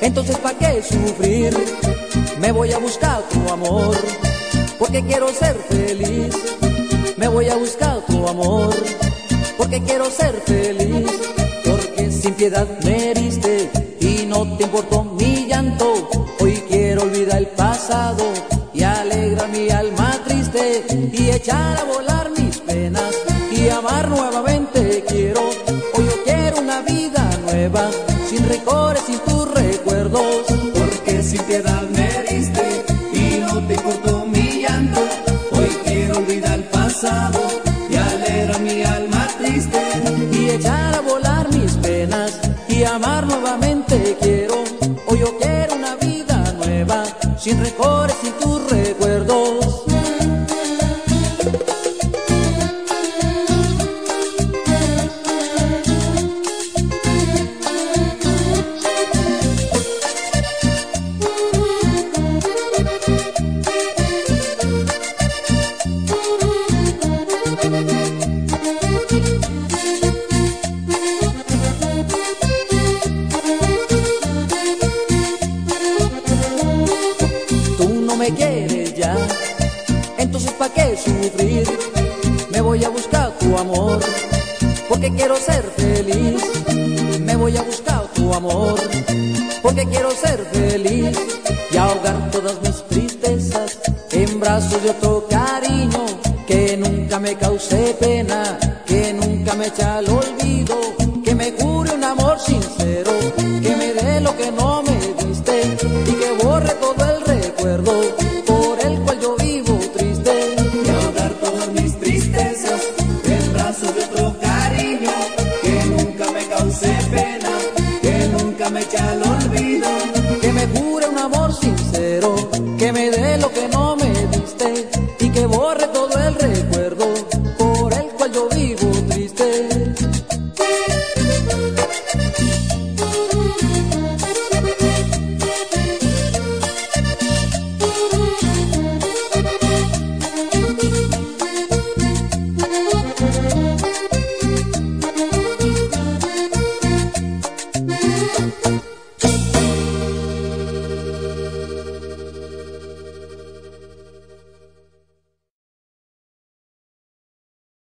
Entonces ¿para qué sufrir? Me voy a buscar tu amor, porque quiero ser feliz. Me voy a buscar tu amor, porque quiero ser feliz. Porque sin piedad me heriste y no te importó mi llanto. Hoy quiero olvidar el pasado y alegra mi alma triste y echar a volar mis penas y amar nuevamente sin recores, sin tus recuerdos. Porque sin piedad me heriste y no te importó mi llanto. Hoy quiero olvidar el pasado y alegra mi alma triste y echar a volar mis penas y amar nuevamente quiero. Hoy yo quiero una vida nueva, sin recores, entonces ¿para qué sufrir? Me voy a buscar tu amor, porque quiero ser feliz. Me voy a buscar tu amor, porque quiero ser feliz y ahogar todas mis tristezas en brazos de otro cariño que nunca me cause pena, que nunca me echa al olvido, que me jure un amor sincero,